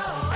Oh.